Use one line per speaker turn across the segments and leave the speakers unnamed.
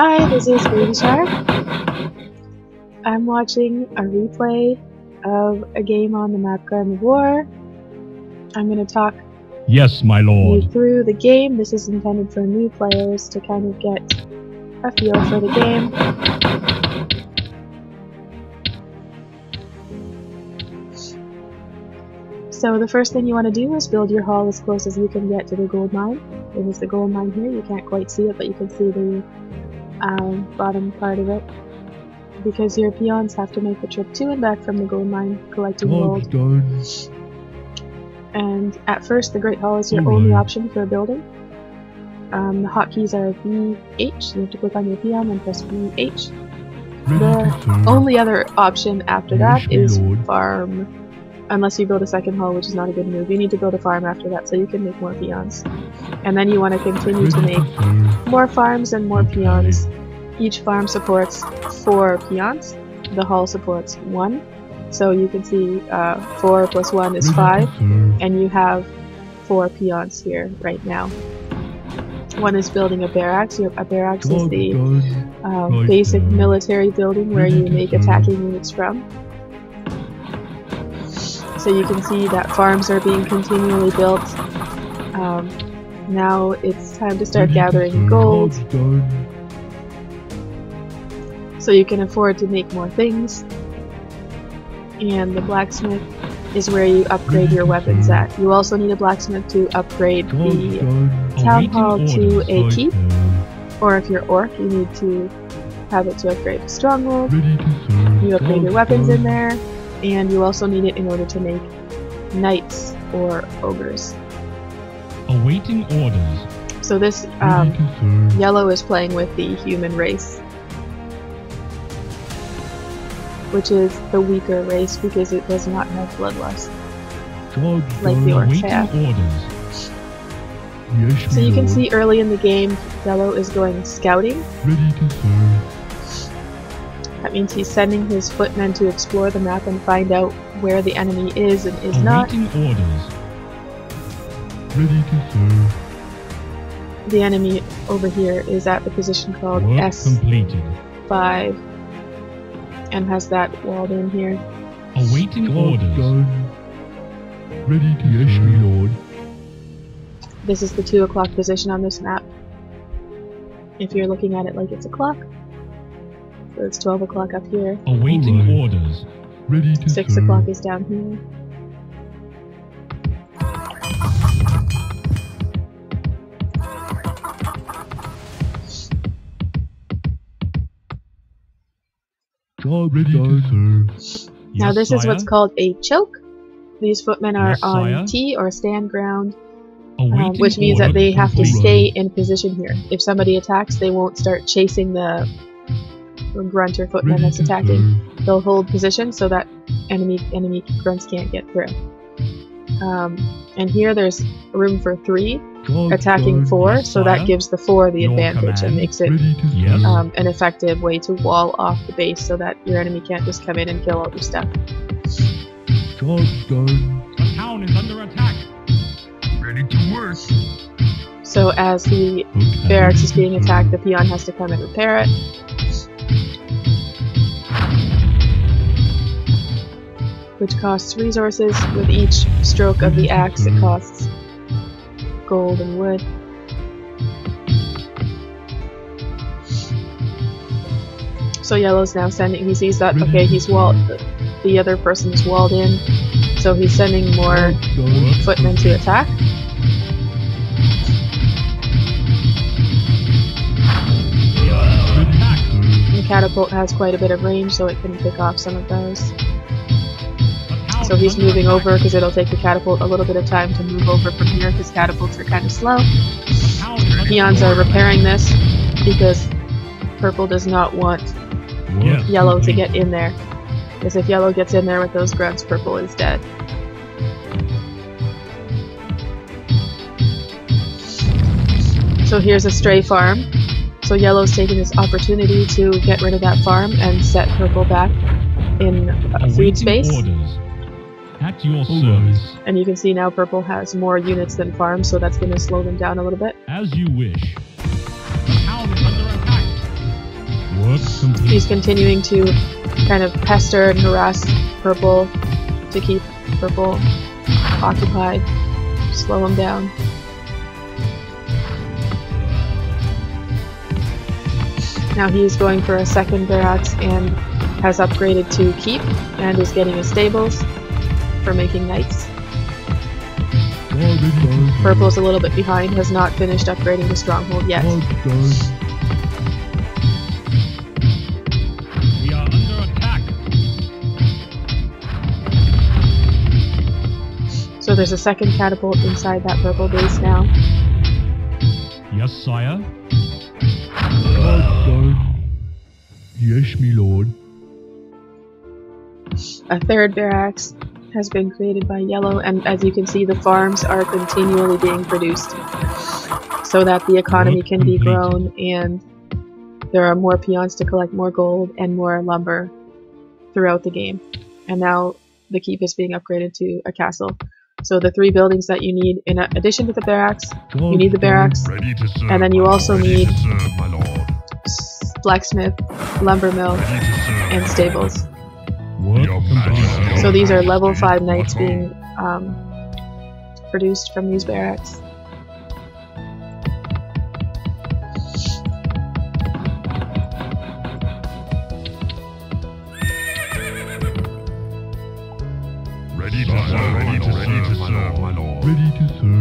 Hi, this is Baby Shark. I'm watching a replay of a game on the map Garden of War. I'm going to talk
Yes, my
you
lord.
through the game. This is intended for new players to kind of get a feel for the game. So the first thing you want to do is build your hall as close as you can get to the gold mine. It is the gold mine here. You can't quite see it, but you can see the um, bottom part of it. Because your peons have to make the trip to and back from the gold mine, collecting gold.
done.
And at first, the Great Hall is your only option for a building. Um, the hotkeys are VH. You have to click on your peon and press VH. The only other option after that is farm. Unless you build a second hall, which is not a good move. You need to build a farm after that so you can make more peons. And then you want to continue to make more farms and more peons. Each farm supports four peons. The hall supports one. So you can see uh, four plus one is five, and you have four peons here right now. One is building a barracks. A barracks is the uh, basic military building where you make attacking units from. So you can see that farms are being continually built. Um, now it's time to start gathering gold so you can afford to make more things. And the blacksmith is where you upgrade your weapons at. You also need a blacksmith to upgrade the, town hall to a keep. or if you're orc, you need to have it to upgrade a stronghold. You upgrade your weapons in there, and you also need it in order to make knights or ogres.
Awaiting orders.
So this um, yellow is playing with the human race, which is the weaker race because it does not have bloodlust. like the orcs have.
orders. Yes,
So you can see early in the game, yellow is going scouting.
Ready to serve.
That means he's sending his footmen to explore the map and find out where the enemy is and is not.
Awaiting orders. Ready to serve.
The enemy over here is at the position called
Work
S5
completed.
and has that walled in here.
Awaiting orders. Ready to yes, my lord.
This is the 2 o'clock position on this map. If you're looking at it like it's a clock, so it's 12 o'clock up here,
Awaiting
Alright.
orders.
Ready to
6
serve.
o'clock is down here.
Job ready to serve.
now
Yes,
this is what's called a choke. These footmen are
Yes,
on. T or stand ground, um, which means that they have to stay in position here. If somebody attacks, they won't start chasing the grunt or footman
Ready
that's attacking. They'll hold position so that enemy enemy grunts can't get through. Um, and here there's room for three, attacking four, so that gives the four the advantage and makes it
Ready to
Yes.
serve.
um, an effective way to wall off the base so that your enemy can't just come in and kill all your stuff.
The town is under attack.
Ready to work.
So as the
Okay.
barracks is being attacked, the peon has to come and repair it. Which costs resources. With each stroke of the axe, it costs gold and wood. So yellow's now sending. He sees that okay, he's walled. The other person's walled in, so he's sending more footmen to attack.
Attack.
The catapult has quite a bit of range, so it can pick off some of those. So he's moving over because it'll take the catapult a little bit of time to move over from here because catapults are kind of slow.
The town is under
Peons are repairing this because purple does not want
Yes.
yellow to mm-hmm. get in there. Because if yellow gets in there with those grunts, purple is dead. So here's a stray farm. So yellow's taking this opportunity to get rid of that farm and set purple back in a food space.
orders. At your service.
And you can see now purple has more units than farms, so that's going to slow them down a little bit.
As you wish. The town is under attack. Work complete.
He's continuing to kind of pester and harass Purple to keep Purple occupied, slow him down. Now he's going for a second barracks and has upgraded to keep and is getting his stables for making knights.
Job done.
Purple's a little bit behind, has not finished upgrading the stronghold yet.
Job done.
We are under attack.
So there's a second catapult inside that purple base now.
Yes, sire.
Job done. Yes, me lord.
A third barracks has been created by Yellow, and as you can see, the farms are continually being produced so that the economy can be grown and there are more peons to collect more gold and more lumber throughout the game. And now the keep is being upgraded to a castle. So the three buildings that you need in addition to the barracks, you need the barracks,
serve.
And then you also need-
serve, my lord.
s- blacksmith, lumber mill, and stables. So these are level 5 knights being um, produced from these barracks.
Ready to serve. Ready to serve. My lord.
Ready to serve.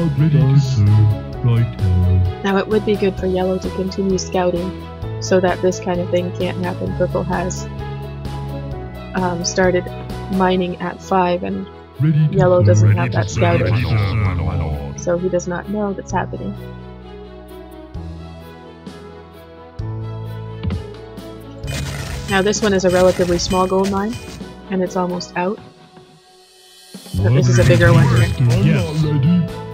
Job ready to serve. Right now.
Now it would be good for Yellow to continue scouting so that this kind of thing can't happen. Purple has um, started mining at 5 and
Ready
Yellow doesn't have that
serve,
scouting.
ready to serve, my lord. my lord.
so he does not know that's happening. Now this one is a relatively small gold mine and it's almost out. But this is a bigger one here.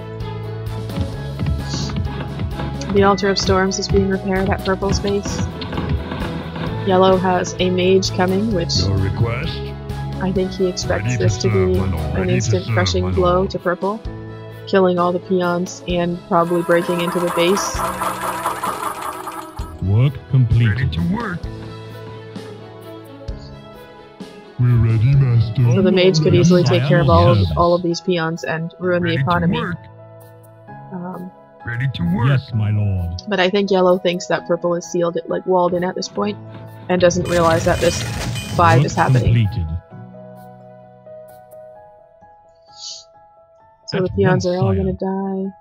The Altar of Storms is being repaired at Purple's base. Yellow has a mage coming, which
Your request.
I think he expects
Ready to
this to
serve,
be an instant crushing blow to Purple, killing all the peons and probably breaking into the base.
Work
Ready
complete.
to work.
We're ready, master.
So the mage could easily take care of all of all of these peons and ruin the
Ready to
economy.
Work. Ready to work.
Yes, my lord.
but I think Yellow thinks that Purple is sealed, it like walled in at this point, and doesn't realize that this five is happening.
Completed.
So the
At
peons
once,
are all
sire.
gonna die.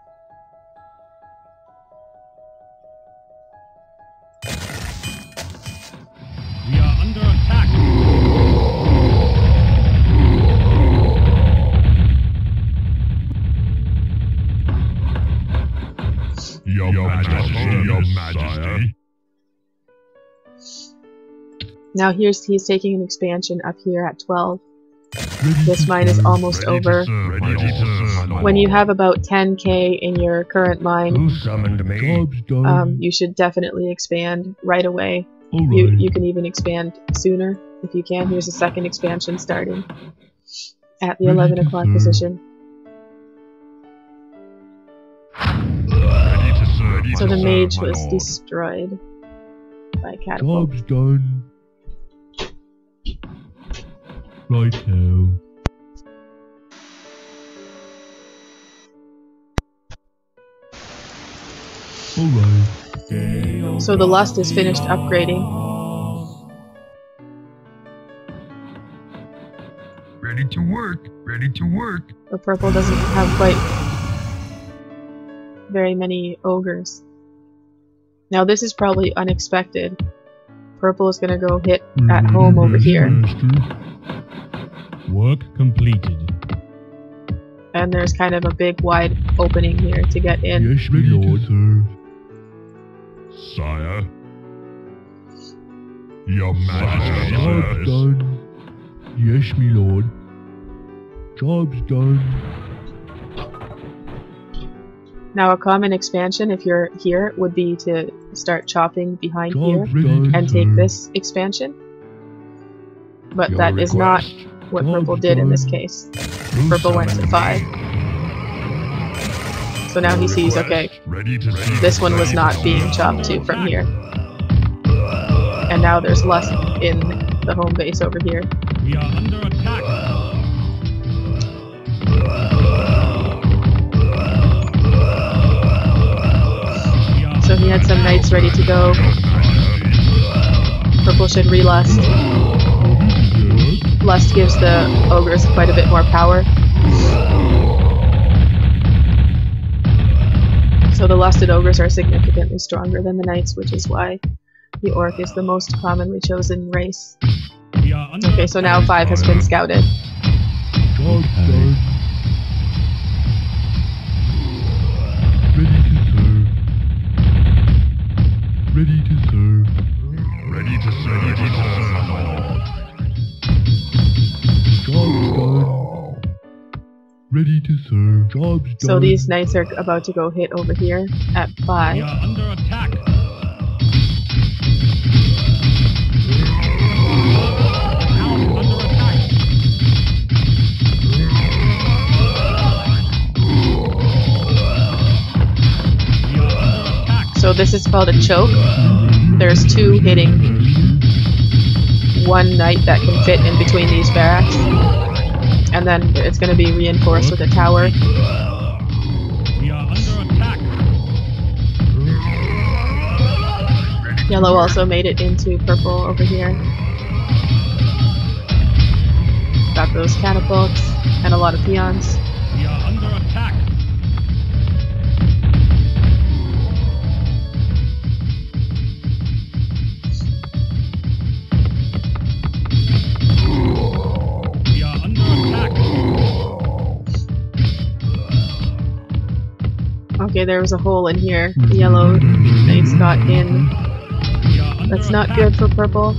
Majesty, Your
Now here's he's taking an expansion up here at 12.
Ready
This mine is almost
Ready
over.
serve, Ready serve,
When you have about 10k in your current mine,
summoned me?
Um, you should definitely expand right away.
All
You, you can even expand sooner if you can. Here's a second expansion starting at the
Ready
11
to
o'clock
serve.
position. So the mage was
lord.
destroyed by catapult.
Job's done. Right now. Alright.
So the lust is finished upgrading.
Ready to work. Ready to work.
The purple doesn't have quite very many ogres. Now this is probably unexpected. Purple is gonna go hit at
mm-hmm.
home over here.
Mm-hmm. Work completed.
and there's kind of a big wide opening here to get in.
Yes, my lord.
Sire. Your majesty.
Job's done. Yes, me lord. Job's done.
Now a common expansion if you're here would be to start chopping behind here
Job's
and take this expansion. But
Your
that is not
request.
what purple did in this case. Purple went to 5. So now he sees, okay,
Ready to serve.
this one was not being chopped to from here. And now there's less in the home base over here.
We are under attack.
Knights ready to go. Purple should relust. Lust gives the ogres quite a bit more power. So the lusted ogres are significantly stronger than the knights, which is why the orc is the most commonly chosen race. Okay, so now five has been scouted.
Ready to serve. Job's done.
So these knights are about to go hit over here at five.
are under attack. The town is under attack. We are under attack.
So this is called a choke. There's two hitting one knight that can fit in between these barracks. And then it's going to be reinforced with a tower. Yellow also made it into purple over here. Got those catapults and a lot of peons. Okay, there was a hole in here. The yellow knights got in.
We are under
That's not good for purple.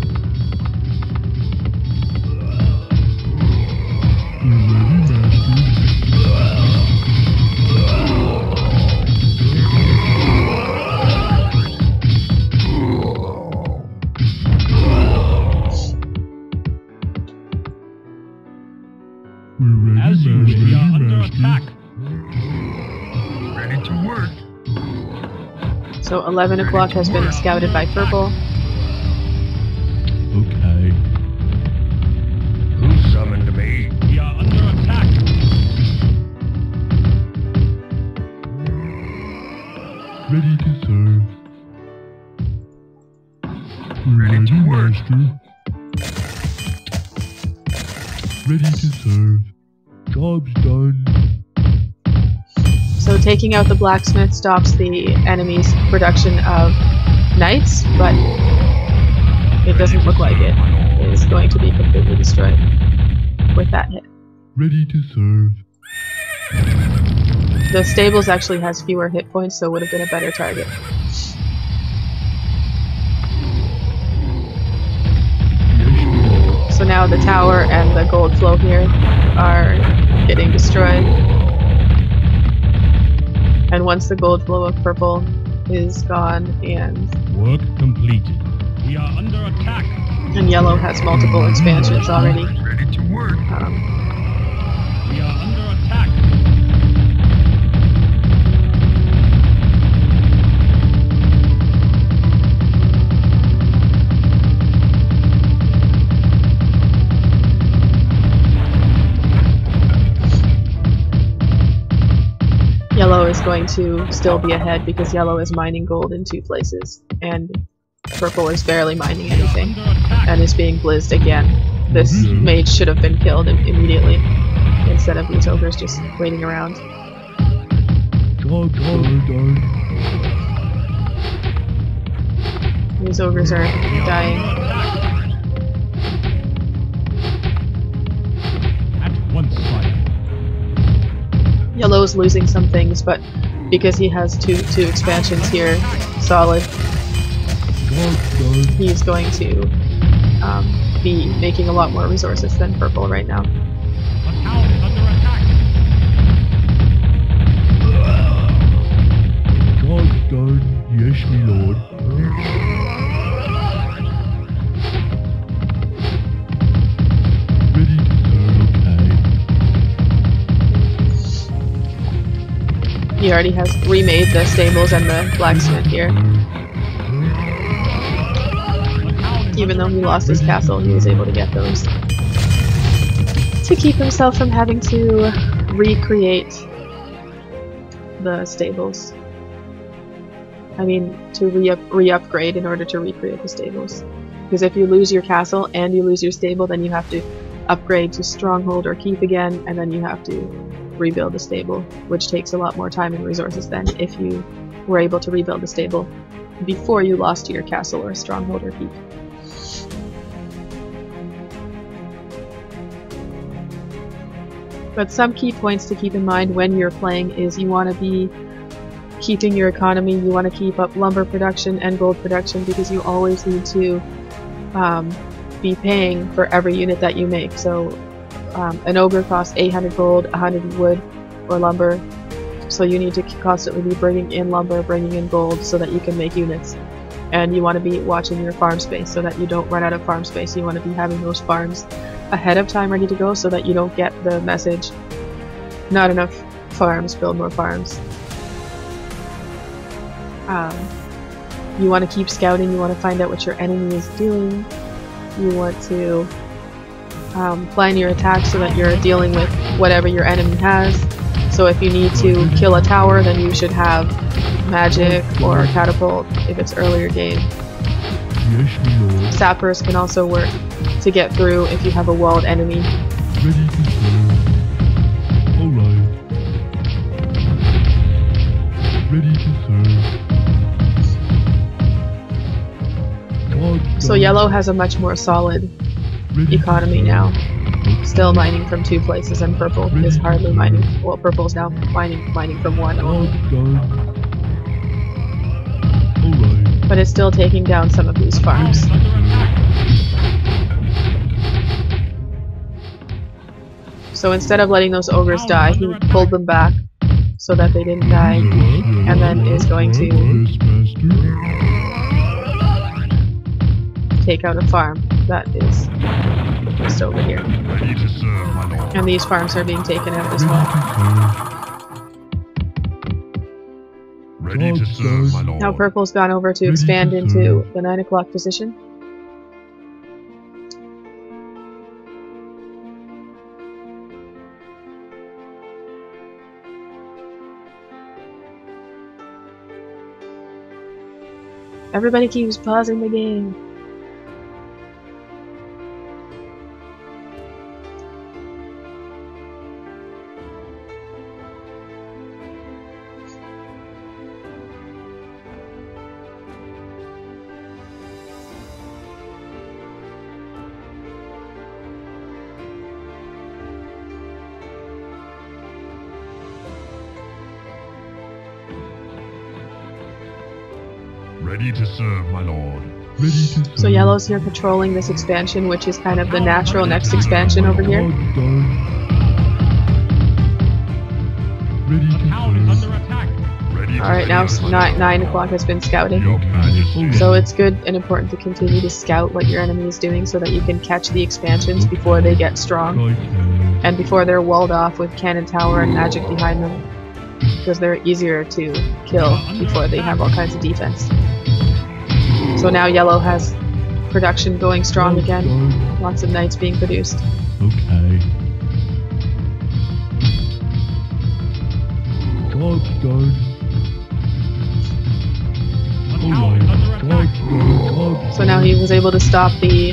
11 o'clock has been scouted by purple.
Okay.
Who summoned me?
We are under attack.
Ready to serve.
Ready
ready,
to work.
master. Ready to serve. Job's done.
So taking out the blacksmith stops the enemy's production of knights, but it doesn't look like it is going to be completely destroyed with that hit.
Ready to serve.
The stables actually has fewer hit points, so would have been a better target. So now the tower and the gold flow here are getting destroyed. And once the gold flow of purple is gone and
Work completed. We are under attack.
and yellow has multiple expansions already.
Ready to work.
Um, Yellow is going to still be ahead because yellow is mining gold in two places, and purple is barely mining anything and is being blizzed again. This
Mhm.
mage should have been killed im- immediately instead of these ogres just waiting around. These ogres are dying. Yellow's losing some things, but because he has two two expansions here, solid, he's going to um, be making a lot more resources than purple right now.
Is.
Yes, me lord.
He already has remade the stables and the blacksmith here. Even though he lost his castle, he was able to get those. To keep himself from having to recreate the stables. I mean, to re-up- re-upgrade in order to recreate the stables. Because if you lose your castle and you lose your stable, then you have to upgrade to stronghold or keep again, and then you have to rebuild the stable, which takes a lot more time and resources than if you were able to rebuild the stable before you lost your castle or stronghold or keep. But some key points to keep in mind when you're playing is you want to be keeping your economy, you want to keep up lumber production and gold production because you always need to um, be paying for every unit that you make. So um, an ogre costs 800 gold, 100 wood or lumber. So you need to constantly be bringing in lumber, bringing in gold so that you can make units. And you want to be watching your farm space so that you don't run out of farm space. You want to be having those farms ahead of time ready to go so that you don't get the message not enough farms, build more farms. Um, you want to keep scouting, you want to find out what your enemy is doing, you want to um, plan your attack so that you're dealing with whatever your enemy has. So if you need to kill a tower, then you should have magic or catapult if it's earlier game.
Yes.
Sappers can also work to get through if you have a walled enemy.
Ready to serve. Alright. Ready to serve. God
So yellow has a much more solid economy now. Still mining from two places, and purple is hardly mining. Well, purple's now mining mining from one but it's still taking down some of these farms. So instead of letting those ogres die, he pulled them back so that they didn't die, and then is going to take out a farm that is just over here.
Ready to serve, my lord.
And these farms are being taken out as well.
Ready to serve, my lord.
Now purple's gone over to
Ready
expand
to
into the 9 o'clock position. Everybody keeps pausing the game. So yellow's here controlling this expansion, which is kind of the natural next expansion over here.
God done. Ready
The
to
town is
serve.
under attack.
Ready to
Alright, now
serve,
s- nine, 9 o'clock has been scouting.
Oh,
so it's good and important to continue to scout what your enemy is doing so that you can catch the expansions before they get strong and before they're walled off with cannon tower and magic behind them because they're easier to kill before they have all kinds of defense. So now yellow has production going strong
God
again. Lots of knights being produced.
Okay. God done.
The town is under
Alright. God oh God
So now he was able to stop the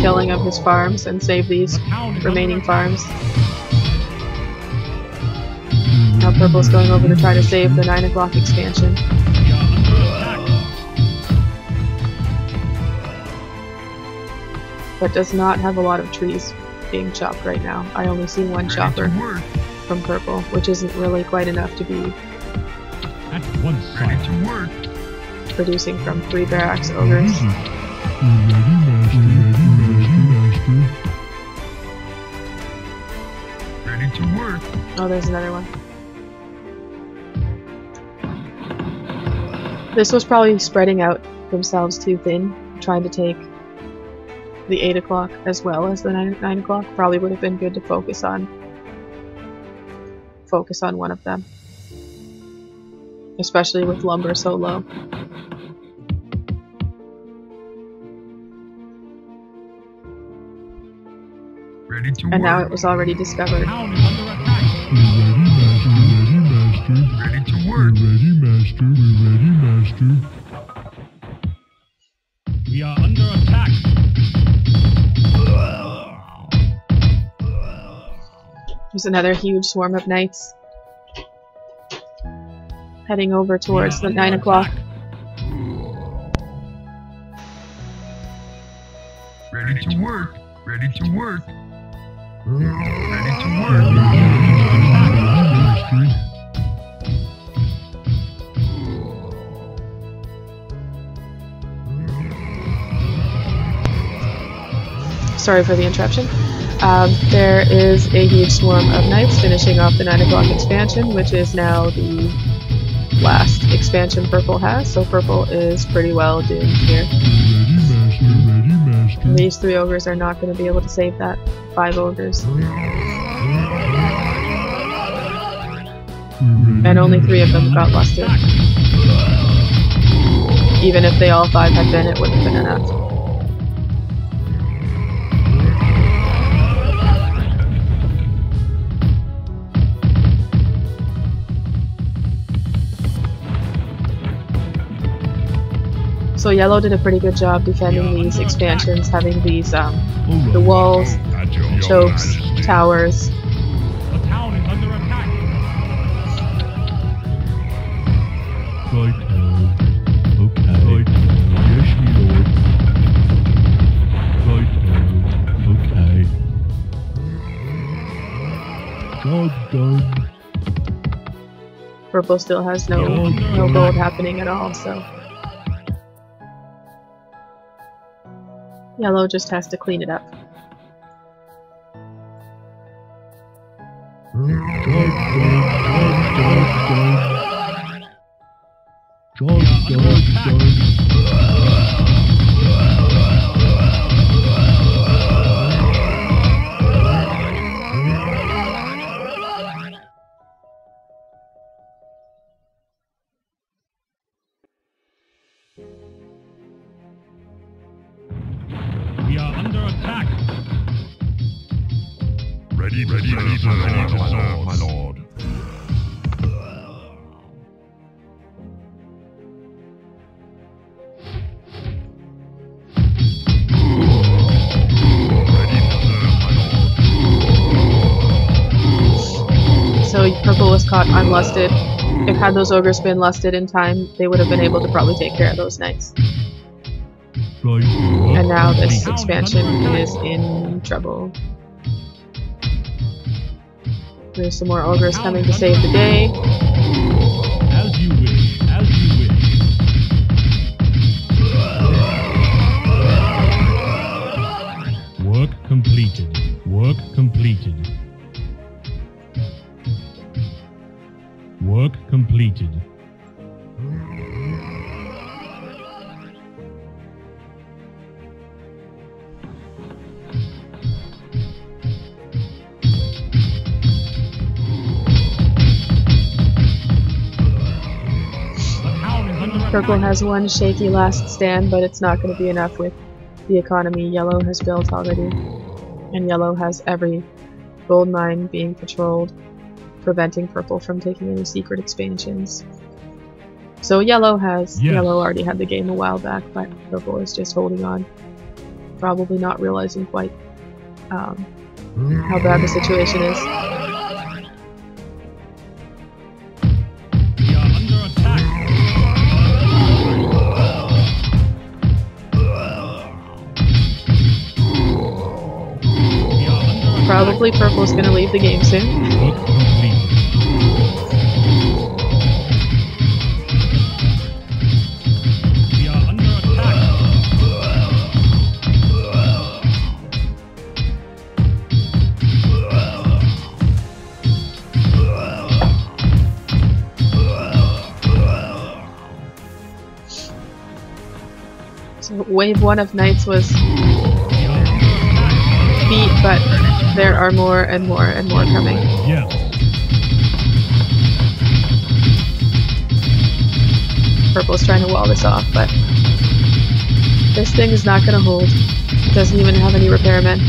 killing of his farms and save these
The town is
remaining farms. Now purple's going over to try to save the 9 o'clock expansion. But does not have a lot of trees being chopped right now. I only see one chopper from purple, which isn't really quite enough to be
At once,
Ready to work.
producing from three barracks ogres.
Ready, master. Ready, master.
Ready to work.
Oh, there's another one. This was probably spreading out themselves too thin, trying to take the 8 o'clock as well as the 9, 9 o'clock. Probably would have been good to focus on focus on one of them. especially with lumber so low.
Ready to
And now it was already discovered.
Town is under attack.
We're ready, master. We're ready, master.
Ready to
We're
work.
ready, master.
Another huge swarm of knights heading over towards the 9 o'clock.
Ready to work. Ready to work. Ready to work.
Sorry for the interruption. Um, there is a huge swarm of knights finishing off the 9 o'clock expansion, which is now the last expansion purple has, so purple is pretty well doomed here. These three ogres are not going to be able to save that five ogres. And only three of them got.
Attack.
Even if they all five had been, it wouldn't have been enough. So yellow did a pretty good job defending these expansions, having these um, the walls, chokes, towers.
The town is under attack.
Right now. Okay. Right now. Yes, me lord. Right now. Okay. Job done.
Purple still has no no gold happening at all, so yellow just has to clean it up.
Job done. Job
unlusted. If had those ogres been lusted in time, they would have been able to probably take care of those knights. And now this expansion is in trouble. There's some more ogres coming to save the day.
Under
Purple has one shaky last stand, but it's not going to be enough with the economy yellow has built already. And yellow has every gold mine being patrolled, preventing purple from taking any secret expansions. So yellow has
Yes.
yellow already had the game a while back, but purple is just holding on, probably not realizing quite um, how bad the situation is.
We are under attack. We are under
Probably purple's going to leave the game soon. Wave one of knights was
We are under attack.
beat, but there are more and more and more coming.
Yes.
Purple's trying to wall this off, but this thing is not gonna hold. It doesn't even have any repairmen.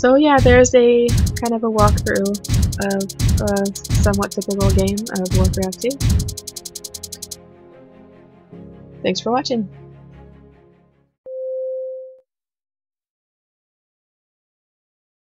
So yeah, there's a kind of a walkthrough of a somewhat typical game of Warcraft 2. Thanks for watching.